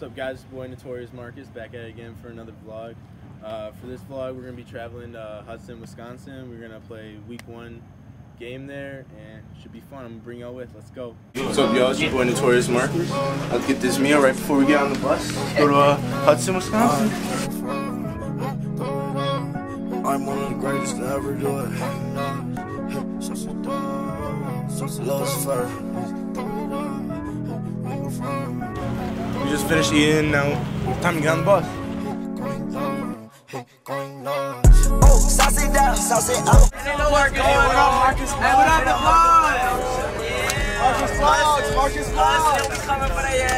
What's up guys, boy Notorious Marcus back at it again for another vlog. Uh, for this vlog we're going to be traveling to Hudson, Wisconsin. We're going to play week one game there and it should be fun. I'm going to bring y'all with. Let's go. What's up y'all, it's your boy Notorious Marcus. Let's get this meal right before we get on the bus. Let's go to uh, Hudson, Wisconsin. I'm one of the greatest to ever do it. Lost fur. Finished eating now. Time to get on the bus. Oh.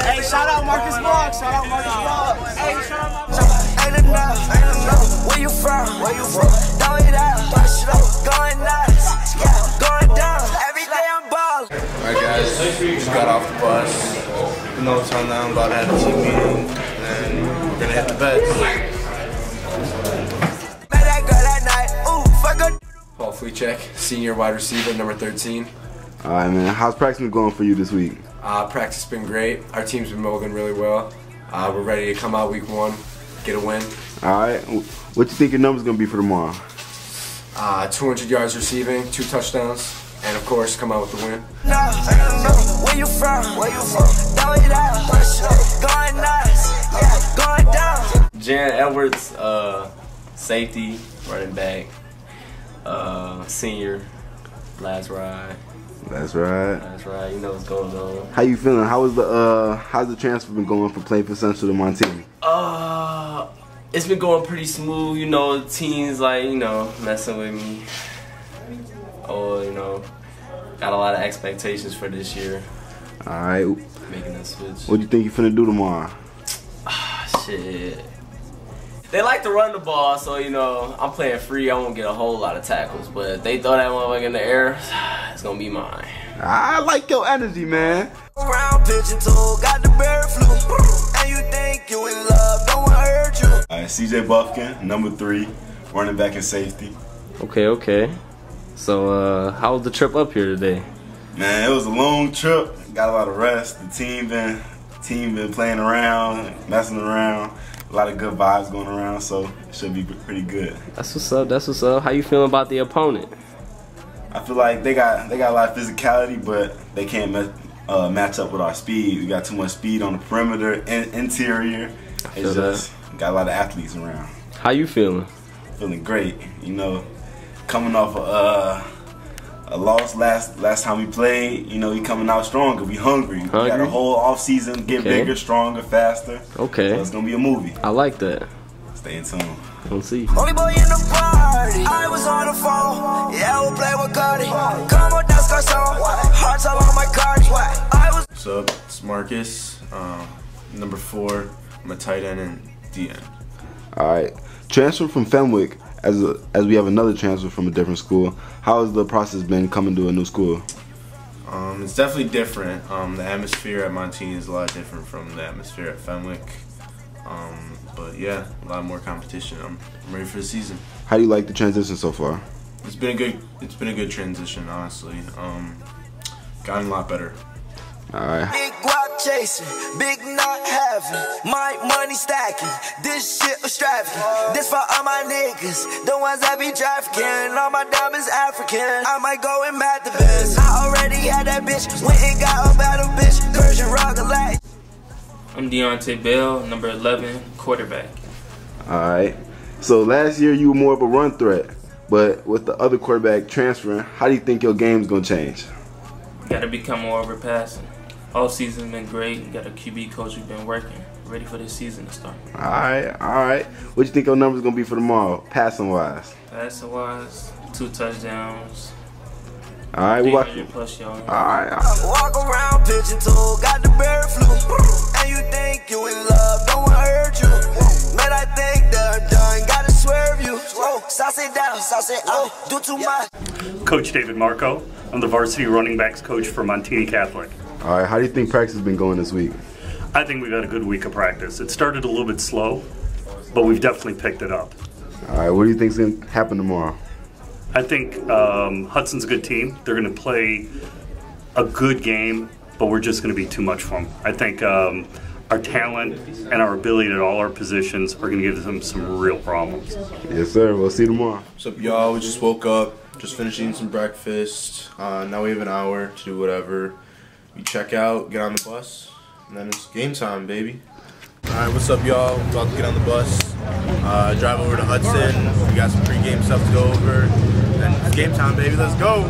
Hey, shout out Marcus Vlogs, shout out Marcus Vlogs. Ain't enough, ain't enough. Where you from? Where you from? Push it up, going nuts, yeah, going. Every day I'm. Alright guys, just got off the bus. You know what time now, I'm about to have a team meeting. And we're gonna hit the bed. Met that girl that night, ooh, fuck her. Paul Fleechek, senior wide receiver, number 13. All right, man. How's practice been going for you this week? Uh, practice has been great. Our team's been moving really well. Uh, we're ready to come out week one, get a win. All right. What do you think your number's gonna be for tomorrow? Uh, 200 yards receiving, two touchdowns, and of course, come out with the win. No, ain't enough. Where you from? Where you from? Throw it out, push it up, going nuts, yeah, going down. Jaron Edwards, uh, safety, running back, uh, senior, last ride, That's right. last ride. You know what's going on. How you feeling? How was the uh how's the transfer been going from playing for Central to Montini? Uh, it's been going pretty smooth. You know, teams like you know messing with me. Oh, you know, got a lot of expectations for this year, All right. making that switch. What do you think you finna do tomorrow? Ah, Shit. They like to run the ball, so you know I'm playing free. I won't get a whole lot of tackles, but if they throw that motherfucker in the air, it's gonna be mine. I like your energy, man. Round pigeon toe, got the bear flu. And you think you in love, don't wanna hurt you. All right, CJ Buffkin, number three, running back and safety. Okay, okay. So, uh, how was the trip up here today? Man, it was a long trip. Got a lot of rest. The team been team been playing around, messing around. A lot of good vibes going around, so it should be pretty good. That's what's up. That's what's up. How you feeling about the opponent? I feel like they got they got a lot of physicality, but they can't uh, match up with our speed. We got too much speed on the perimeter and interior. It's just got a lot of athletes around. How you feeling? feeling great. You know, coming off a, uh, a loss last last time we played. You know, we coming out stronger. We hungry. We got a whole off season, get Okay. bigger, stronger, faster. Okay. So it's gonna be a movie. I like that. Stay in tune. Let's see. Only boy in the party. I was on the phone. Yeah, I will play with Cardi. Come on, that's our song. Hearts all on my Cardi. I was. What's up? It's Marcus. Um, number four. I'm a tight end and DN. All right. Transfer from Fenwick as a, as we have another transfer from a different school. How has the process been coming to a new school? Um, it's definitely different. Um, the atmosphere at Montini is a lot different from the atmosphere at Fenwick. Um, but yeah, a lot more competition. I'm, I'm ready for the season. How do you like the transition so far? It's been a good. It's been a good transition, honestly. Um, gotten a lot better. All right. Big chasing, big not having, my money stacking. This shit was extravagant. This for all my niggas, the ones that be trafficking. All my diamonds African. I might go and mad the best. I already had that bitch, went and got a battle bitch. Persian rock like. I'm Deontay Bell, number 11, quarterback. All right. So last year you were more of a run threat, but with the other quarterback transferring, how do you think your game's gonna change? Got to become more overpassing. All season's been great. Got a QB coach who's been working. Ready for this season to start. All right, all right. What you think your numbers gonna be for tomorrow, passing wise? Passing wise, two touchdowns, All right, what 300 about plus yards. All right, all right. Walk around pigeon toe, got the bear flu. And you think you in love, don't wanna hurt you. Man, I think that I'm done, gotta swerve you. Whoa, sauce it down, sauce it out, do too much. Coach David Marco. I'm the varsity running backs coach for Montini Catholic. All right. How do you think practice has been going this week? I think we've had a good week of practice. It started a little bit slow, but we've definitely picked it up. All right. What do you think's gonna happen tomorrow? I think um, Hudson's a good team. They're going to play a good game, but we're just going to be too much for them. I think um, our talent and our ability at all our positions are going to give them some real problems. Yes, sir. We'll see you tomorrow. What's up, y'all? We just woke up, just finished eating some breakfast. Uh, now we have an hour to do whatever. We check out, get on the bus, and then it's game time, baby. Alright, what's up, y'all? About to get on the bus, uh, drive over to Hudson. We got some pre-game stuff to go over. And it's game time, baby. Let's go!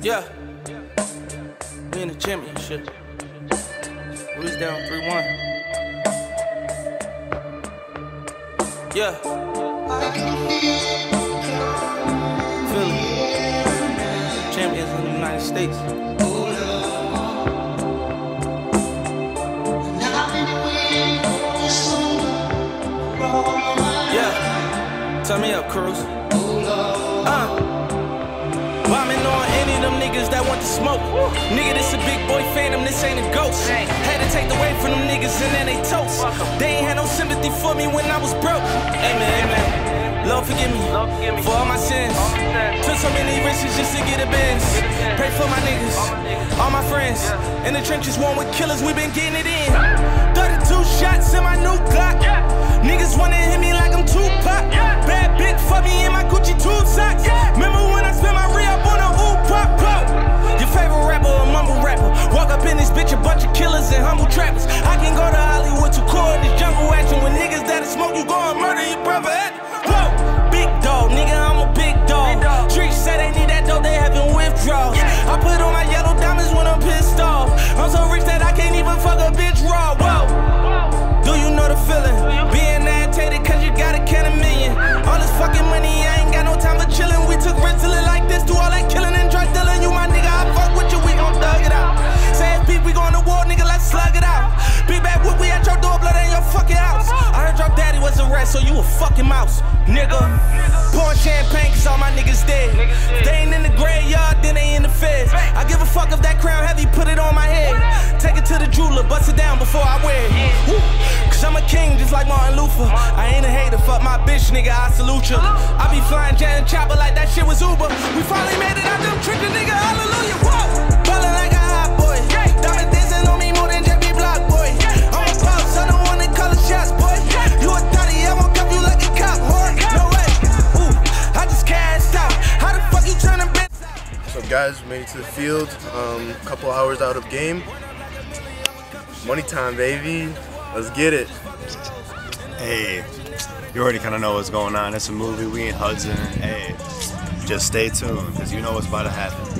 Yeah. We in the championship. We was down 3 1. Yeah. Turn me up, Cruz. Uh. Bombing on any of them niggas that want to smoke. Nigga, this a big boy phantom, this ain't a ghost. Had to take away from them niggas and then they toast. They ain't had no sympathy for me when I was broke. Amen, amen. Lord forgive me for all my sins. Took so many risks just to get a Benz. Pray for my niggas, all my friends. In the trenches, one with killers, we been getting it in. 32 shots in my new Glock. Niggas wanna hit me like I'm Tupac. Bad bitch for me in my Gucci tube socks. Remember when I spent my re on a ooh pop pop? Your favorite rapper, a mumble rapper. Walk up in this bitch, a bunch of killers and humble trappers. I can go to Hollywood to cool in this jungle action. So you a fucking mouse, nigga. Pouring champagne cause all my niggas dead. If they ain't in the graveyard, then they in the feds. I give a fuck if that crown heavy, put it on my head. Take it to the jeweler, bust it down before I wear it. Woo. Cause I'm a king just like Martin Luther. I ain't a hater, fuck my bitch, nigga, I salute you. I be flying jet and chopper like that shit was Uber. We finally made it out them tricky nigga, hallelujah. Whoa. Ballin' like a guys, made it to the field. Um, a couple hours out of game. Money time, baby. Let's get it. Hey, you already kind of know what's going on. It's a movie. We in Hudson. Hey, just stay tuned because you know what's about to happen.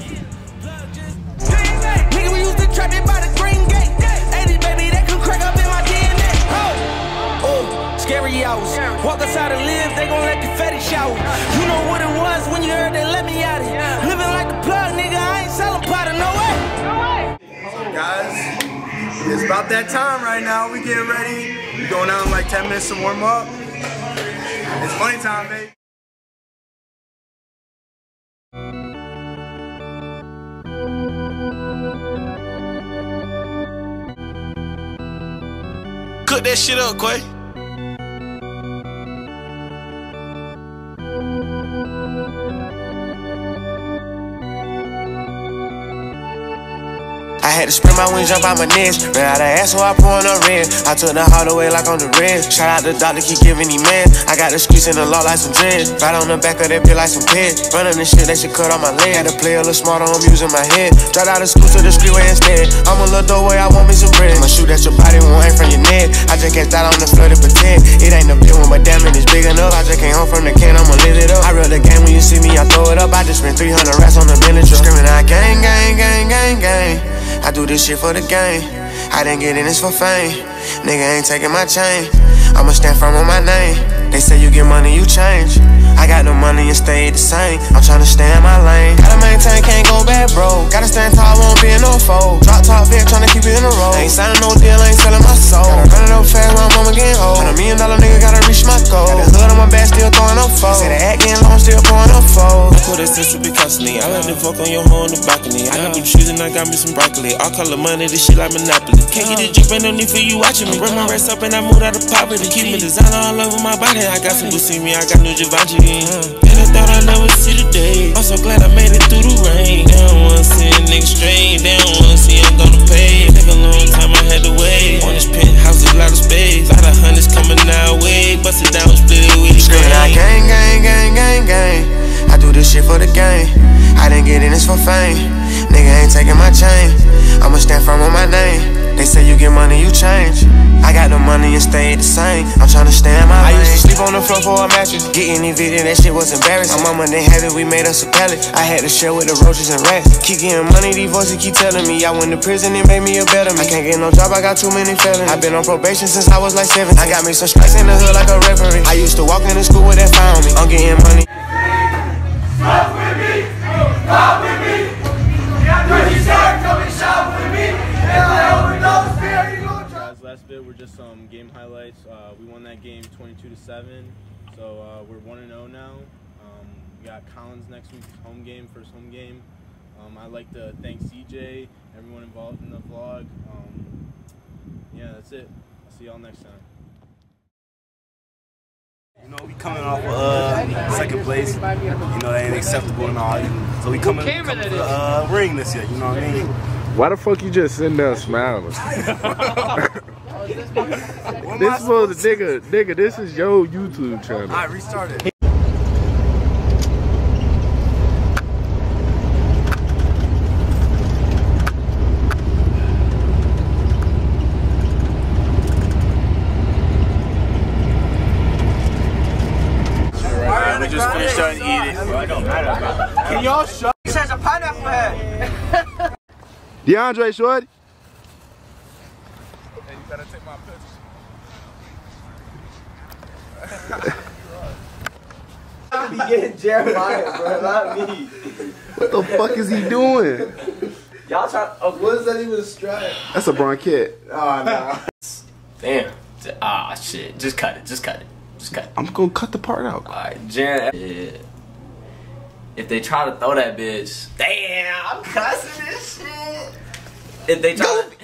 Scary hours. Walk outside and live, they gon' let the confetti shower. You know what it was when you heard they let me out it. Living like the plug, nigga, I ain't selling powder, no way. No way. Guys, it's about that time right now. We getting ready. We going out in like 10 minutes to warm up. It's money time, baby. Cook that shit up, Quay. Had to spread my wings, jump out my nest. Ran out of ass, so I on a red. I took the hallway like on the red. Shout out the doctor, keep giving me man. I got the streets in the law like some dread. Right on the back of that bill like some pit. Running the shit, they should cut on my leg. Had to play a little smarter, I'm using my head. Dropped out of school to the streetway instead. I'm a little doorway, I want me some bread. I'ma shoot at your body, won't aim from your neck. I just can't start on the floor to pretend. It ain't the big one, but damn it's big enough. I just came home from the can, I'ma lit it up. I real the game when you see me, I throw it up. I just spent 300 racks on the truck. Screaming out gang, gang, gang, gang, gang. I do this shit for the game. I didn't get in this for fame. Nigga ain't taking my chain. I'ma stand firm on my name. They say you get money, you change. I got no money and stay the same. I'm tryna stay in my lane. Gotta maintain, can't go bad, bro. Gotta stand tall, won't be in no foe. Drop top vet, tryna keep it in a row. Ain't signing no deal, ain't selling my soul. Gotta run it up fast, my mama getting old. Hundred million dollar nigga, gotta reach my goal. Got the hood on my back, still throwing up foes. Say the act getting long, still pouring I put a sister be constantly. I like to fuck on your hoe on the balcony. I got blue cheese and I got me some broccoli. I call the money, this shit like Monopoly. Can't get the drip, ain't no need for you watching me. Bring my rest up and I moved out of poverty. Keep me designer all over my body. I got some me, I got new Givenchy. And I thought I'd never see the day. I'm so glad I made it through the rain. They don't wanna see a nigga straight. They don't wanna see I'm gonna pay. Take a long time, I had to wait. Get in this for fame. Nigga ain't taking my chain. I'ma stand firm on my name. They say you get money, you change. I got the money and stay the same. I'm tryna stay in my lane. I used to sleep on the floor for a mattress. Getting evicted, that shit was embarrassing. My mama didn't have it, we made us a pallet. I had to share with the roaches and rats. Keep getting money, these voices keep telling me. I went to prison, it made me a better man. I can't get no job, I got too many felonies. i been on probation since I was like 17. I got me some strikes in the hood like a referee. I used to walk into school with that found me. I'm getting money. Stop with me, stop with me. Come and shop with me. And I overdose fear, you gon' Guys, last bit were just some game highlights. Uh, we won that game 22 to seven, so uh, we're one and 0 now. Um, we got Collins next week's home game, first home game. Um, I'd like to thank CJ, everyone involved in the vlog. Um, yeah, that's it. I'll see y'all next time. You know, we coming off of uh, second place. You know, that ain't acceptable and all. So we coming, coming for the uh, ring this year. You know what I mean? Why the fuck you just sitting there smiling? this was a nigga, nigga. This is your YouTube channel. I restarted. We just finished trying to eat it. Can y'all shut? He says a pineapple head. DeAndre Shorty. Hey, you better take my I be getting Jeremiah, bro, not me. What the fuck is he doing? Y'all try. Oh, what is that even a strike? That's a bronchite. Oh no. Damn. Ah, shit. Just cut it. Just cut it. Cut. I'm gonna cut the part out. Alright, Jaren. Yeah. If they try to throw that bitch, damn, I'm cussing this shit. If they try to,